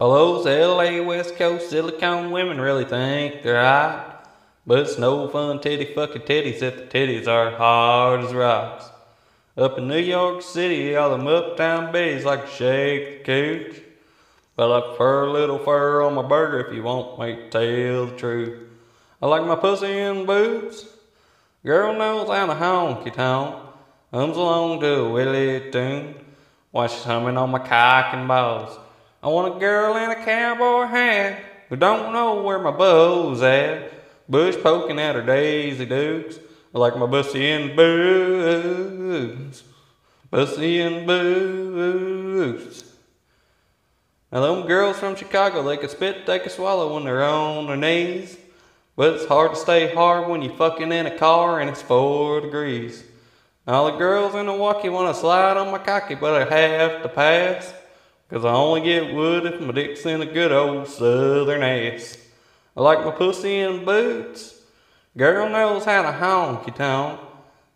All those LA West Coast silicone women really think they're hot, but it's no fun titty fucking titties if the titties are hard as rocks. Up in New York City, all them uptown bitties like to shake the cooch. But I prefer a little fur on my burger if you want me to tell the truth. I like my pussy in boots. Girl knows how to honky tonk. Hums along to a Willie tune while she's humming on my cock and balls. I want a girl in a cowboy hat who don't know where my beau's at. Bush poking at her Daisy Dukes. Like my pussy in boots. Pussy in boots. Now them girls from Chicago, they can spit, they can swallow when they're on their knees. But it's hard to stay hard when you're fucking in a car and it's four degrees. All the girls in Milwaukee want to slide on my cocky, but I have to pass. Cause I only get wood if my dick's in a good old southern ass. I like my pussy in boots. Girl knows how to honky tonk.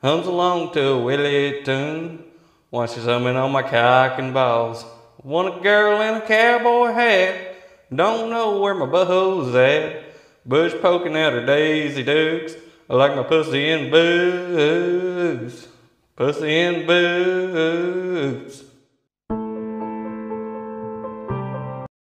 Hums along to a Willie tune. While she's humming on my cock and balls. Want a girl in a cowboy hat. Don't know where my butthole's at. Bush poking at her Daisy Dukes. I like my pussy in boots. Pussy in boots.